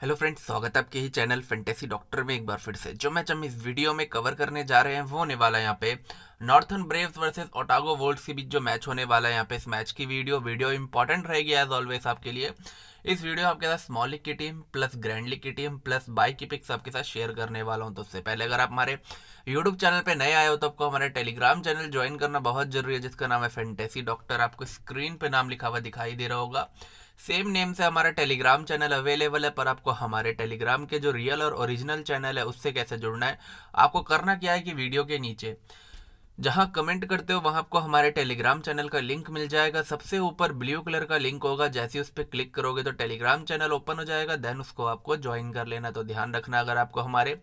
Hello friends स्वागत है आपके ही चैनल फैंटेसी डॉक्टर में एक बार फिर से। जो मैच हम इस वीडियो में कवर करने जा रहे हैं, वो होने वाला है यहाँ पे Northern Braves versus Otago Volts के बीच जो मैच होने वाला है यहाँ पे इस मैच की वीडियो वीडियो इंपॉर्टेंट रहेगी एज ऑलवेज आपके लिए। इस वीडियो आपके साथ स्मॉल लीग की टीम प्लस ग्रैंड लीग की टीम प्लस बाइक की पिक्स आपके साथ शेयर करने वाला हूँ। तो उससे पहले अगर आप हमारे यूट्यूब चैनल पे नए आए हो तो आपको हमारे टेलीग्राम चैनल ज्वाइन करना बहुत ज़रूरी है, जिसका नाम है फैंटेसी डॉक्टर आपको स्क्रीन पे नाम लिखा हुआ दिखाई दे रहा होगा। सेम नेम से हमारा टेलीग्राम चैनल अवेलेबल है, पर आपको हमारे टेलीग्राम के जो रियल और ओरिजिनल चैनल है, उससे कैसे जुड़ना है, आपको करना क्या है कि वीडियो के नीचे जहाँ कमेंट करते हो, वहाँ आपको हमारे टेलीग्राम चैनल का लिंक मिल जाएगा। सबसे ऊपर ब्लू कलर का लिंक होगा। जैसे ही उस पर क्लिक करोगे तो टेलीग्राम चैनल ओपन हो जाएगा। देन उसको आपको ज्वाइन कर लेना। तो ध्यान रखना, अगर आपको हमारे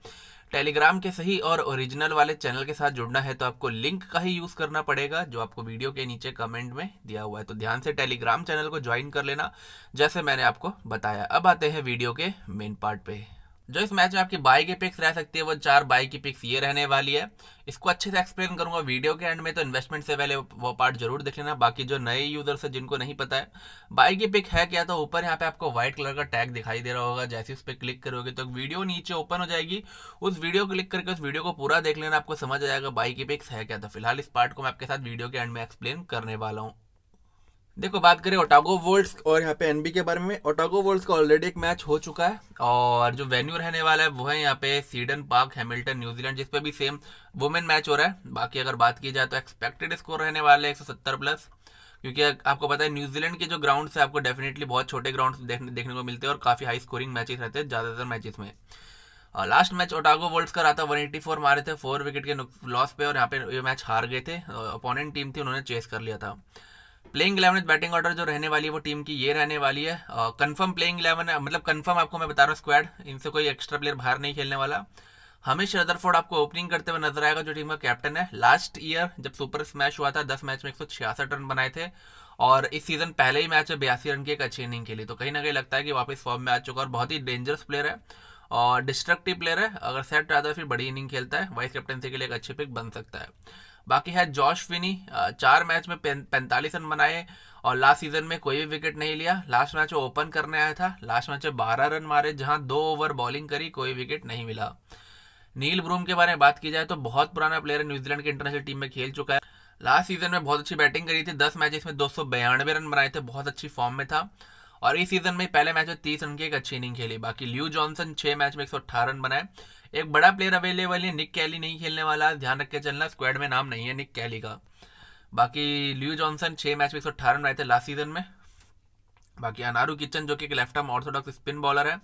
टेलीग्राम के सही और ओरिजिनल वाले चैनल के साथ जुड़ना है तो आपको लिंक का ही यूज़ करना पड़ेगा, जो आपको वीडियो के नीचे कमेंट में दिया हुआ है। तो ध्यान से टेलीग्राम चैनल को ज्वाइन कर लेना, जैसे मैंने आपको बताया। अब आते हैं वीडियो के मेन पार्ट पे। जो इस मैच में आपकी बाई की पिक्स रह सकती है, वो चार बाई की पिक्स ये रहने वाली है। इसको अच्छे से एक्सप्लेन करूँगा वीडियो के एंड में तो इन्वेस्टमेंट से पहले वो पार्ट ज़रूर देख लेना। बाकी जो नए यूज़र्स है, जिनको नहीं पता है, बाई की पिक है क्या तो ऊपर यहाँ पे आपको व्हाइट कलर का टैग दिखाई दे रहा होगा। जैसे उस पर क्लिक करोगे तो वीडियो नीचे ओपन हो जाएगी। उस वीडियो क्लिक करके उस वीडियो को पूरा देख लेना, आपको समझ आ जाएगा बाई की पिक्स है क्या। तो फ़िलहाल इस पार्ट को मैं आपके साथ वीडियो के एंड में एक्सप्लेन करने वाला हूँ। देखो, बात करें ओटागो वर्ल्ड्स और यहाँ पे एनबी के बारे में। ओटागो वर्ल्ड्स का ऑलरेडी एक मैच हो चुका है और जो वेन्यू रहने वाला है, वो है यहाँ पे सीडन पार्क हैमिल्टन न्यूजीलैंड जिसपे भी सेम वुमेन मैच हो रहा है। बाकी अगर बात की जाए तो एक्सपेक्टेड स्कोर रहने वाले एक सौ सत्तर प्लस क्योंकि आपको पता है न्यूजीलैंड के जो ग्राउंड है, आपको डेफिनेटली बहुत छोटे ग्राउंड देखने को मिलते हैं और काफ़ी हाई स्कोरिंग मैचेस रहते हैं, ज़्यादातर मैचेस में। लास्ट मैच ओटागो वर्ल्ड्स का रहा था 184 मारे थे फोर विकेट के लॉस पे और यहाँ पे ये मैच हार गए थे। अपोनेंट टीम थी, उन्होंने चेस कर लिया था। प्लेइंग इलेवन बैटिंग ऑर्डर जो रहने वाली है, वो टीम की, ये रहने वाली है। कंफर्म प्लेइंग इलेवन है मतलब कंफर्म आपको मैं बता रहा हूँ स्क्वाड इनसे कोई एक्स्ट्रा प्लेयर बाहर नहीं खेलने वाला। हमेश रदरफोर्ड आपको ओपनिंग करते हुए नज़र आएगा, जो टीम का कैप्टन है। लास्ट ईयर जब सुपर स्मैश हुआ था, दस मैच में एक सौ छियासठ रन बनाए थे, और इस सीज़न पहले ही मैच में बयासी रन की एक अच्छी इनिंग खेली तो कहीं ना कहीं लगता है कि वापस फॉर्म में आ चुका और बहुत ही डेंजरस प्लेयर है, और डिस्ट्रक्टिव प्लेयर है। अगर सेट रहता है फिर बड़ी इनिंग खेलता है वाइस कैप्टनसी के लिए एक अच्छे पिक बन सकता है। बाकी है जॉश फिनी चार मैच में पैंतालीस रन बनाए और लास्ट सीज़न में कोई भी विकेट नहीं लिया। लास्ट मैच में ओपन करने आया था। लास्ट मैच में बारह रन मारे, जहाँ दो ओवर बॉलिंग करी, कोई विकेट नहीं मिला। नील ब्रूम के बारे में बात की जाए तो बहुत पुराना प्लेयर है, न्यूजीलैंड की इंटरनेशनल टीम में खेल चुका है। लास्ट सीज़न में बहुत अच्छी बैटिंग करी थी, दस मैचेस में दो रन बनाए थे, बहुत अच्छी फॉर्म में था। और इस सीज़न में पहले मैच में तीस रन की एक अच्छी इनिंग खेली। बाकी ल्यू जॉनसन छह मैच में एक रन बनाए। एक बड़ा प्लेयर अवेलेबल है निक कैली नहीं खेलने वाला। ध्यान रख के चलना स्क्वाड में नाम नहीं है निक कैली का। बाकी ल्यू जॉनसन छह मैच में एक रन बनाए थे लास्ट सीज़न में। बाकी अनारू किचन जो कि एक left arm orthodox spin bowler है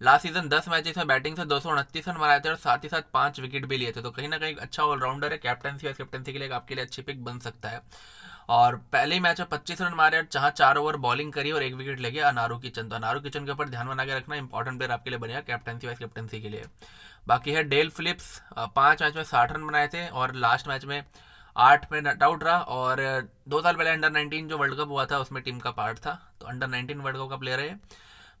लास्ट सीज़न दस मैचेस में बैटिंग से दो सौ उनतीस रन बनाए थे और साथ ही साथ पाँच विकेट भी लिए थे। तो कहीं ना कहीं अच्छा ऑलराउंडर है। कैप्टनसी और कैप्टनसी के लिए आपके लिए अच्छी पिक बन सकता है। और पहले मैच में पच्चीस रन मारे और जहाँ चार ओवर बॉलिंग करी और एक विकेट ले गया अनारू किचन। तो अनारू किचन के ऊपर ध्यान बना के रखना इंपॉर्टेंट प्लेयर आपके लिए बनेगा कैप्टनसी वाइस कैप्टनसी के लिए। बाकी है डेल फिलिप्स पाँच मैच में साठ रन बनाए थे और लास्ट मैच में आठ में नट आउट रहा और दो साल पहले अंडर नाइनटीन जो वर्ल्ड कप हुआ था, उसमें टीम का पार्ट था। तो अंडर नाइनटीन वर्ल्ड कप का प्लेयर है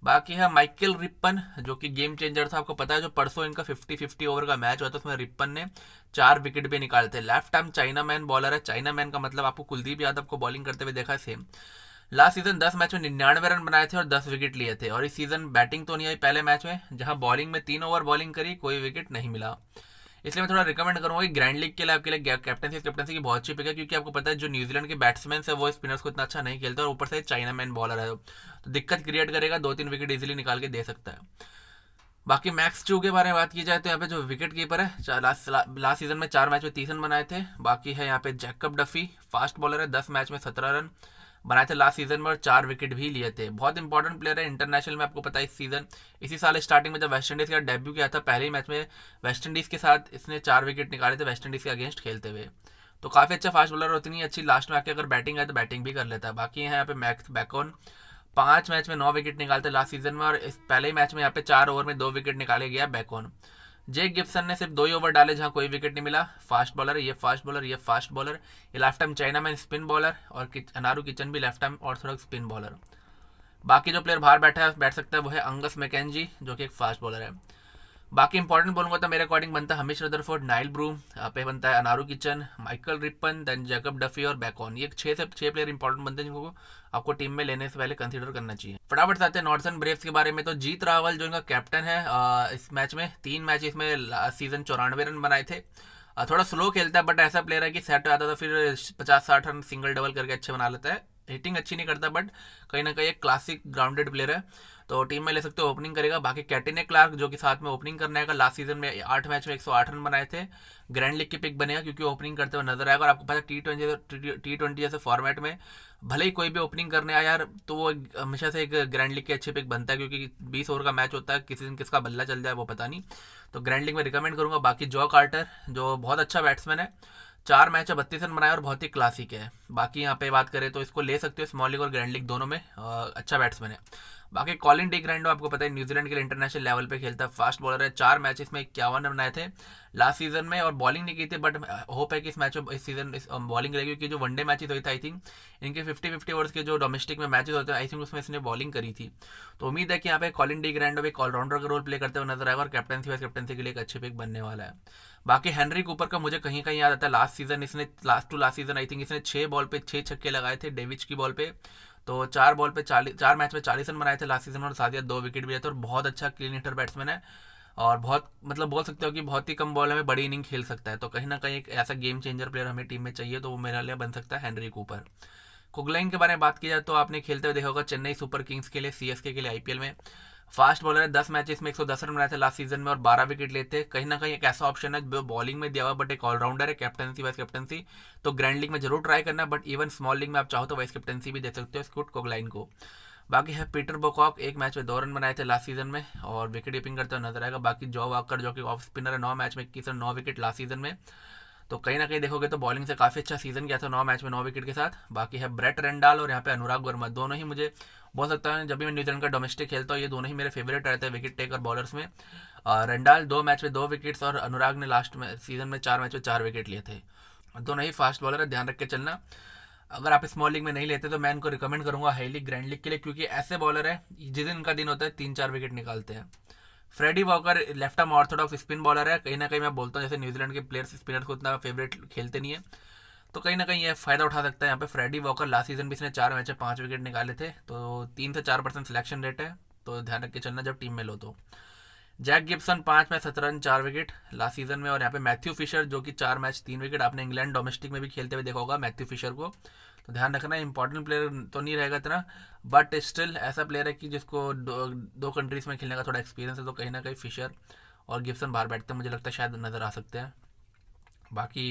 बाकी है माइकल रिप्पन, जो कि गेम चेंजर था, आपको पता है, जो परसों इनका 50 50 ओवर का मैच हुआ था, उसमें रिप्पन ने चार विकेट भी निकाले थे। Left arm chinaman bowler है। चाइना मैन का मतलब आपको कुलदीप यादव को बॉलिंग करते हुए देखा सेम लास्ट सीज़न दस मैच में निन्यानवे रन बनाए थे और दस विकेट लिए थे। और इस सीज़न बैटिंग तो नहीं आई, पहले मैच में, जहाँ बॉलिंग में तीन ओवर बॉलिंग करी, कोई विकेट नहीं मिला। इसलिए मैं थोड़ा रिकमेंड करूँगा कि ग्रैंड लीग के लिए आपके लिए कैप्टनसी कैप्टनसी की बहुत अच्छी पिक है, क्योंकि आपको पता है जो न्यूजीलैंड के बैट्समैन है, वो स्पिनर्स को इतना अच्छा नहीं खेलते और ऊपर से चाइना मैन बॉलर है। तो दिक्कत क्रिएट करेगा दो तीन विकेट इजिली निकाल के दे सकता है। बाकी मैक्स चू के बारे में बात की जाए तो यहाँ पे जो विकेट कीपर है लास्ट लास्ट सीज़न में चार मैच में तीस रन बनाए थे। बाकी है यहाँ पे जैकब डफी फास्ट बॉलर है, दस मैच में सत्रह रन। बनाए थे लास्ट सीज़न में और चार विकेट भी लिए थे। बहुत इंपॉर्टेंट प्लेयर है इंटरनेशनल में, आपको पता है इस सीज़न इसी साल स्टार्टिंग में जब वेस्ट इंडीज का डेब्यू किया था, पहले ही मैच में वेस्ट इंडीज के साथ इसने चार विकेट निकाले थे वेस्ट इंडीज के अगेंस्ट खेलते हुए। तो काफ़ी अच्छा फास्ट बॉलर उतनी अच्छी लास्ट में आके अगर बैटिंग है तो बैटिंग भी कर लेता है। बाकी है यहाँ पे मैक्स बैकॉन पाँच मैच में नौ विकेट निकालते लास्ट सीज़न में और इस पहले ही मैच में यहाँ पे चार ओवर में दो विकेट निकाले गया बैकॉन जेक गिब्सन ने सिर्फ़ दो ही ओवर डाले जहाँ कोई विकेट नहीं मिला। फास्ट बॉलर ये फास्ट बॉलर ये फास्ट बॉलर ये left time chinaman spin bowler और अनारू किचन भी लेफ़्ट टाइम और थोड़ा स्पिन बॉलर बाकी जो प्लेयर बाहर बैठा है बैठ सकता है वो है अंगस मैकेजी जो कि एक फास्ट बॉलर है। बाकी इंपॉर्टेंट बोलूँगा तो मेरे अकॉर्डिंग बनता है हमेश रदरफोर्ड नाइल यहाँ पे बनता है Anaru Kitchen Michael Rippon then Jacob Duffy और बैकॉन ये छह से छह प्लेयर इंपॉर्टेंट बनते हैं जिनको आपको टीम में लेने से पहले कंसीडर करना चाहिए। फटाफट आते हैं नॉर्थन ब्रेव्स के बारे में। तो जीत रावल जो इनका कैप्टन है इस मैच में, तीन मैच इसमें सीज़न चौरानवे रन बनाए थे। थोड़ा स्लो खेलता है बट ऐसा प्लेयर है कि सेट आता था, फिर पचास साठ रन सिंगल डबल करके अच्छे बना लेता है। हिटिंग अच्छी नहीं करता बट कहीं ना कहीं एक क्लासिक ग्राउंडेड प्लेयर है। तो टीम में ले सकते हो ओपनिंग करेगा। बाकी कैटिने क्लार्क जो कि साथ में ओपनिंग करने का लास्ट सीज़न में आठ मैच में 108 रन बनाए थे ग्रैंड लीग की पिक बनेगा, क्योंकि ओपनिंग करते हुए नज़र आएगा। और आपको पता है टी ट्वेंटी टी ट्वेंटी जैसे फॉर्मेट में, भले ही कोई भी ओपनिंग करने आया यार तो वो हमेशा से एक ग्रैंड लीग की अच्छी पिक बनता है, क्योंकि बीस ओवर का मैच होता है, किसी दिन किसका बल्ला चल जाए वो पता नहीं। तो ग्रैंड लीग में रिकमेंड करूँगा। बाकी जॉ कार्टर जो बहुत अच्छा बैट्समैन है चार मैच है बत्तीस रन बनाए और बहुत ही क्लासिक है। बाकी यहाँ पे बात करें तो इसको ले सकते हो स्मॉल लीग और ग्रैंड लीग दोनों में। अच्छा बैट्समैन है। बाकी कॉलिन डी ग्रैंडो आपको पता है, न्यूजीलैंड के लिए इंटरनेशनल लेवल पे खेलता है फास्ट बॉलर है। चार मैचेस में इक्यावन रन बनाए थे लास्ट सीज़न में और बॉलिंग नहीं की थी बट होप है कि इस मैच में, इस सीज़न इस बॉलिंग रहेगी, क्योंकि जो वनडे मैचेस हुई थी आई थिंक इनके फिफ्टी फिफ्टी ओवर्स के जो डोमेस्टिक में मैचेस होते हैं आई थिंक उसमें इसने बॉलिंग करी थी। तो उम्मीद है कि यहाँ पे कॉलिन डी ग्रैंडो एक ऑलराउंडर का रोल प्ले करते हुए नज़र आएगा और कैप्टनसी वाइस कैप्टनसी के लिए एक अच्छे पिक बनने वाला है। बाकी हेनरी कूपर का मुझे कहीं कहीं याद आता है लास्ट सीज़न इसने last to last season I think इसने छह बॉल पे, छह छक्के लगाए थे डेविच की बॉल पे। तो चार बॉल पे चालीस चार मैच में चालीस रन बनाए थे लास्ट सीज़न और साथ ही दो विकेट भी थे और बहुत अच्छा क्लीन हिटर बैट्समैन है और बहुत मतलब बोल सकते हो कि बहुत ही कम बॉल में बड़ी इनिंग खेल सकता है। तो कहीं ना कहीं एक ऐसा गेम चेंजर प्लेयर हमें टीम में चाहिए तो वो मेरे लिए बन सकता है हैनरी कूपर कुगलाइन के बारे में बात की जाए तो आपने खेलते हुए देखा होगा चेन्नई सुपर किंग्स के लिए सीएसके के लिए आईपीएल में। फास्ट बॉलर है, दस मैचेस में एक सौ दस रन बनाए थे लास्ट सीज़न में और बारह विकेट लेते हैं कहीं ना कहीं एक ऐसा ऑप्शन है, जो बॉलिंग में दिया हुआ बट एक ऑलराउंडर है कैप्टनसी वाइस कैप्टनसी तो ग्रैंड लीग में ज़रूर ट्राई करना बट इवन स्मॉल लीग में आप चाहो तो वाइस कैप्टनसी भी दे सकते हो स्कूट कोगलाइन को। बाकी है पीटर बोकॉक एक मैच में दो रन बनाए थे लास्ट सीज़न में और विकेट कीपिंग करते हुए नज़र आएगा। बाकी जॉ वाकर जो कि ऑफ़ स्पिनर है, नौ मैच में इक्कीस रन नौ विकेट लास्ट सीज़न में। तो कहीं ना कहीं देखोगे तो बॉलिंग से काफ़ी अच्छा सीज़न गया था नौ मैच में, नौ विकेट के साथ। बाकी है ब्रेट रेंडाल और यहाँ पे अनुराग वर्मा दोनों ही मुझे बोल सकता है, जब भी मैं न्यूजीलैंड का डोमेस्टिक खेलता हूँ, ये दोनों ही मेरे फेवरेट रहते हैं विकेट टेकर बॉलर्स में। रेंडाल दो मैच में दो विकेट्स और अनुराग ने लास्ट में सीज़न में चार मैच में चार विकेट लिए थे। दोनों ही फास्ट बॉलर है, ध्यान रख के चलना। अगर आप स्मॉल लीग में नहीं लेते तो मैं इनको रिकमेंड करूँगा हाई लीग ग्रैंड लीग के लिए, क्योंकि ऐसे बॉलर है, जिस दिन का दिन होता है, तीन चार विकेट निकालते हैं। Freddie Walker, left arm orthodox spin bowler है। कहीं ना कहीं मैं बोलता हूँ, जैसे न्यूजीलैंड के प्लेयर्स स्पिनर को इतना फेवरेट खेलते नहीं है। तो कहीं ना कहीं ये फ़ायदा उठा सकता है यहाँ पे। फ्रेडी वॉकर लास्ट सीज़न भी इसने चार मैच में पाँच विकेट निकाले थे। तो तीन से चार परसेंट सिलेक्शन रेट है। तो ध्यान रख के चलना जब टीम में लो तो। जैक गिब्सन पाँच मैच सत्रह रन, चार विकेट लास्ट सीज़न में। और यहाँ पे मैथ्यू फिशर जो कि चार मैच तीन विकेट आपने इंग्लैंड डोमेस्टिक में भी खेलते हुए देखा होगा मैथ्यू फिशर को। तो ध्यान रखना इंपॉर्टेंट प्लेयर तो नहीं रहेगा इतना बट स्टिल ऐसा प्लेयर है कि जिसको दो, कंट्रीज़ में खेलने का थोड़ा एक्सपीरियंस है तो कहीं ना कहीं फिशर और गिब्सन बाहर बैठते हैं मुझे लगता है शायद नज़र आ सकते हैं। बाकी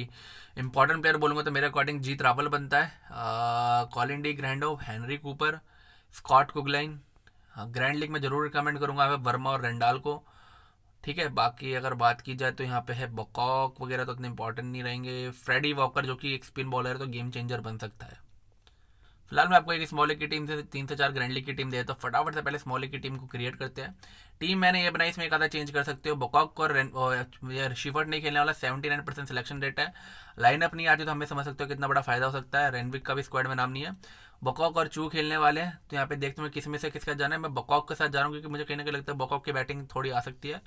इंपॉर्टेंट प्लेयर बोलूँगा तो मेरे अकॉर्डिंग जीत रावल बनता है। Colin de Grandhomme Henry Cooper Scott Kuggeleijn grand league में ज़रूर रिकमेंड करूँगा वर्मा और रेंडाल को। ठीक है, बाकी अगर बात की जाए तो यहाँ पे है बकॉक वगैरह तो इतने इंपॉर्टेंट नहीं रहेंगे। फ्रेडी वॉकर जो कि एक स्पिन बॉलर है तो गेम चेंजर बन सकता है। फ़िलहाल मैं आपको एक स्मॉल की टीम से तीन से चार ग्रैंड लीग की टीम दे तो फटाफट से पहले स्मॉल की टीम को क्रिएट करते हैं। टीम मैंने ये बनाई, इसमें एक आधा चेंज कर सकते हो। बकॉक और शिफर्ट नहीं खेलने वाला seventy nine percent selection rate है। लाइनअप नहीं आती तो हमें समझ सकते हो कितना बड़ा फ़ायदा हो सकता है। रेनविक का भी स्क्वाड में नाम नहीं है। बकॉक और चू खेलने वाले हैं। तो यहाँ पे देखते हैं किसमें से किसका जाना है। मैं बकॉक के साथ जा रहा हूँ, क्योंकि मुझे कहीं ना कहीं लगता है बकॉक की बैटिंग थोड़ी आ सकती है।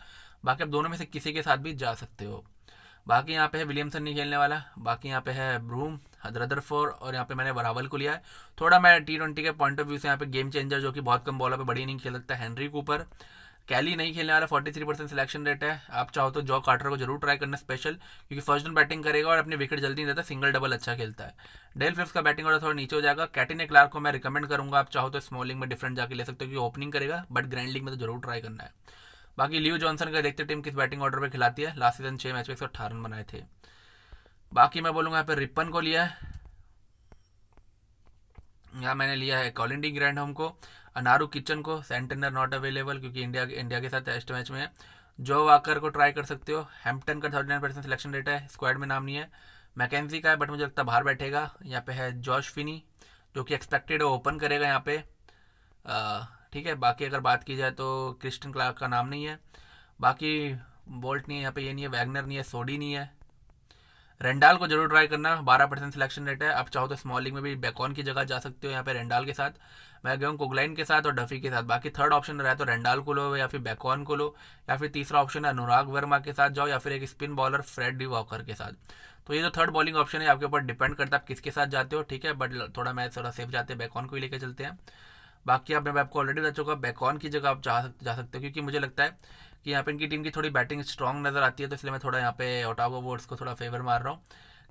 बाकी आप दोनों में से किसी के साथ भी जा सकते हो। बाकी यहाँ पे है विलियमसन नहीं खेलने वाला। बाकी यहाँ पे है ब्रूम फोर और यहाँ पे मैंने वरावल को लिया है। थोड़ा मैं टी ट्वेंटी के पॉइंट ऑफ़ व्यू से यहाँ पे गेम चेंजर जो कि बहुत कम बॉलर पर बड़ी नहीं खेल सकता हैंनरी कूपर कैली नहीं खेलने वाला forty three percent selection rate है। आप चाहो तो जॉ कार्टर को ज़रूर ट्राई करना स्पेशल क्योंकि फ़र्स्ट डन बैटिंग करेगा और अपने विकेट जल्दी नहीं देता सिंगल डबल अच्छा खेलता है। डेल फिफ्स का बैटिंग ऑर्डर थोड़ा नीचे हो जाएगा। कैटिन क्लार्क को मैं रिकमेंड करूँगा, आप चाहो तो स्मॉलिंग में डिफरेंट जाके ले सकते हो, क्योंकि ओपनिंग करेगा बट ग्रैंड लीग में तो ज़रूर ट्राई करना है। बाकी लियो जॉनसन का देखते टीम किस बैटिंग ऑर्डर पर खिलाती है? लास्ट सीज़न छह मैच में एक सौ अठारह बनाए थे। बाकी मैं बोलूँगा यहाँ पे रिपन को लिया है। यहाँ मैंने लिया है कॉलिंडी ग्रैंड होम को, अनारू किचन को, सेंटेनर नॉट अवेलेबल क्योंकि इंडिया इंडिया के साथ टेस्ट मैच में है। जो वाकर को ट्राई कर सकते हो, हैम्पटन का thirty nine percent selection rate है स्क्वाड में नाम नहीं है। मैकेजी का है बट मुझे लगता है बाहर बैठेगा। यहाँ पे है जॉश फिनी, जो कि एक्सपेक्टेड है ओपन करेगा यहाँ पे। ठीक है, बाकी अगर बात की जाए तो क्रिस्टन क्लार्क का नाम नहीं है। बाकी बोल्ट नहीं है, यहाँ पे ये नहीं है, वैगनर नहीं है, सोडी नहीं है। रेंडाल को ज़रूर ट्राई करना, बारह परसेंट सिलेक्शन रेट है। आप चाहो तो स्मॉल लीग में भी बैकॉन की जगह जा सकते हो यहाँ पे रेंडाल के साथ। मैं गया हूँ कोगलाइन के साथ और डफी के साथ। बाकी थर्ड ऑप्शन रहा है तो रेंडाल को लो या फिर बैकॉन को लो। या फिर तीसरा ऑप्शन है अनुराग वर्मा के साथ जाओ या फिर एक spin bowler Fred de Walker के साथ। तो ये जो थर्ड बॉलिंग ऑप्शन है आपके ऊपर डिपेंड करता है आप किसके साथ जाते हो, ठीक है? बट थोड़ा मैच थोड़ा सेफ़ जाते हैं बैकॉन को ही लेकर चलते हैं। बाकी आप मैं आपको ऑलरेडी बता चुका बैकॉन की जगह आप जा सकते जा सकते हो, क्योंकि मुझे लगता है कि यहाँ पे इनकी टीम की थोड़ी बैटिंग स्ट्रॉन्ग नज़र आती है तो इसलिए मैं थोड़ा यहाँ पे ओटागो बोर्ड्स को थोड़ा फेवर मार रहा हूँ।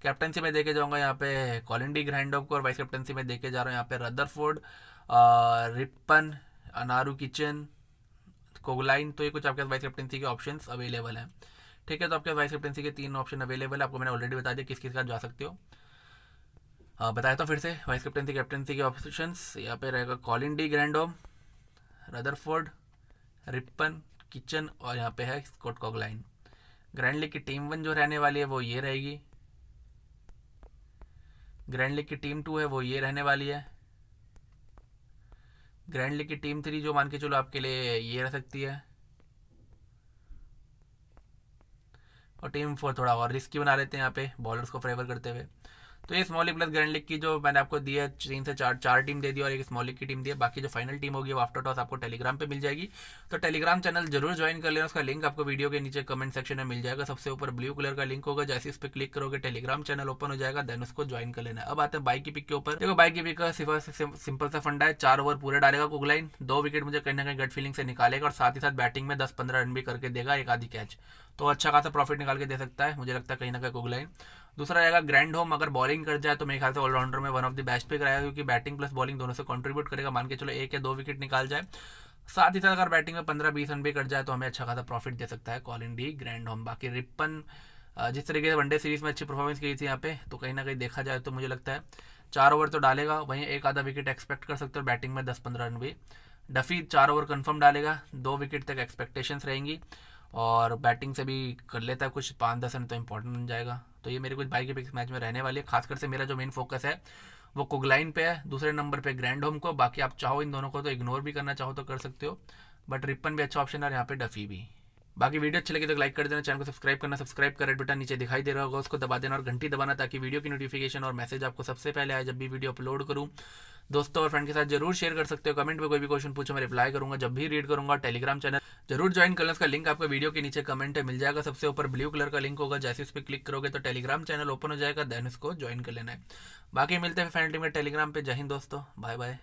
कैप्टनसी में देखे जाऊँगा यहाँ पे कॉलिंडी ग्रैंडोप को और वाइस कैप्टनसी में देखे जा रहा हूँ यहाँ पे Rutherford Rippon Anaru Kitchen Kuggeleijn तो ये कुछ आपके वाइस कैप्टनसी के ऑप्शन अवेलेबल हैं। ठीक है तो आपके वाइस कैप्टनसी के तीन ऑप्शन अवेलेबल है, आपको मैंने ऑलरेडी बता दिया किस किस का जा सकते हाँ। बताया तो फिर से वाइस कैप्टनसी कैप्टनसी के ऑप्शन यहाँ पे रहेगा Colin de Grandhomme Rutherford Rippon Kitchen और यहाँ पे है स्कॉट कॉगलाइन ग्रैंड लीग की टीम वन जो रहने वाली है वो ये रहेगी. ग्रैंड लीग की टीम टू है वो ये रहने वाली है. ग्रैंड लीग की टीम थ्री जो मान के चलो आपके लिए ये रह सकती है. और टीम फोर थोड़ा और रिस्की बना लेते हैं यहाँ पे बॉलर्स को फेवर करते हुए. तो ये स्मॉल प्लस ग्रैंड लीग की जो मैंने आपको दी है, तीन से चार चार टीम दे दी और एक स्मॉल लीग की टीम दी है। बाकी जो फाइनल टीम होगी वो आफ्टर टॉस आपको टेलीग्राम पे मिल जाएगी। तो टेलीग्राम चैनल ज़रूर ज्वाइन कर लेना, उसका लिंक आपको वीडियो के नीचे कमेंट सेक्शन में मिल जाएगा। सबसे ऊपर ब्लू कलर का लिंक होगा, जैसे इस पर क्लिक करोगे टेलीग्राम चैनल ओपन हो जाएगा देन उसको ज्वाइन कर लेना अब आते हैं बाइक की पिक के ऊपर। देखो बाइक की पिक का सिर्फ़ सिंपल सा फंडा है, चार ओवर पूरे डालेगा कुगलाइन दो विकेट मुझे कहीं ना कहीं गट फीलिंग से निकालेगा और साथ ही साथ बैटिंग में दस पंद्रह रन भी करके देगा एक आधी कैच तो अच्छा खासा प्रॉफिट निकाल के दे सकता है, मुझे लगता है कहीं ना कहीं कुगलाइन दूसरा रहेगा ग्रैंड होम अगर बॉलिंग कर जाए तो मेरे ख्याल से ऑलराउंडर में one of the best pick रहेगा, क्योंकि बैटिंग प्लस बॉलिंग दोनों से कंट्रीब्यूट करेगा। मान के चलो एक या दो विकेट निकाल जाए। साथ ही साथ अगर बैटिंग में पंद्रह बीस रन भी कर जाए तो हमें अच्छा खासा प्रॉफिट दे सकता है कॉलिन डी ग्रैंड होम बाकी रिपन जिस तरीके से वनडे सीरीज़ में अच्छी परफॉर्मेंस की थी यहाँ पे तो कहीं ना कहीं देखा जाए तो मुझे लगता है चार ओवर तो डालेगा, वहीं एक आधा विकेट एक्सपेक्ट कर सकते हो बैटिंग में दस पंद्रह रन भी। डफी चार ओवर कंफर्म डालेगा, दो विकेट तक एक्सपेक्टेशंस रहेंगी। और बैटिंग से भी कर लेता है कुछ, पाँच दस रन तो इंपॉर्टेंट बन जाएगा। तो ये मेरे कुछ बाइक के पिक्स मैच में रहने वाली है। खासकर से मेरा जो मेन फोकस है, वो कुगलाइन पे है। दूसरे नंबर पे ग्रैंड होम को। बाकी आप चाहो इन दोनों को तो इग्नोर भी करना चाहो तो कर सकते हो। बट रिपन भी अच्छा ऑप्शन है और यहाँ पे डफी भी। बाकी वीडियो अच्छी लगी तो लाइक कर देना, चैनल को सब्सक्राइब करना, सब्सक्राइब कर रेड बटन नीचे दिखाई दे रहा होगा, उसको दबा देना और घंटी दबाना ताकि वीडियो की नोटिफिकेशन और मैसेज आपको सबसे पहले आए जब भी वीडियो अपलोड करूँ। दोस्तों और फ्रेंड के साथ ज़रूर शेयर कर सकते हो कमेंट में कोई भी क्वेश्चन पूछो, मैं रिप्लाई करूँगा, जब भी रीड करूँगा टेलीग्राम चैनल ज़रूर ज्वाइन कर उसका लिंक आपको वीडियो के नीचे कमेंट है मिल जाएगा, सबसे ऊपर ब्लू कलर का लिंक होगा, जैसे उस पर क्लिक करोगे तो टेलीग्राम चैनल ओपन हो जाएगा देन उसको ज्वाइन कर लेना है। बाकी मिलते हैं फ्रेंड में टेलीग्राम पे। जय हिंद दोस्तों बाय बाय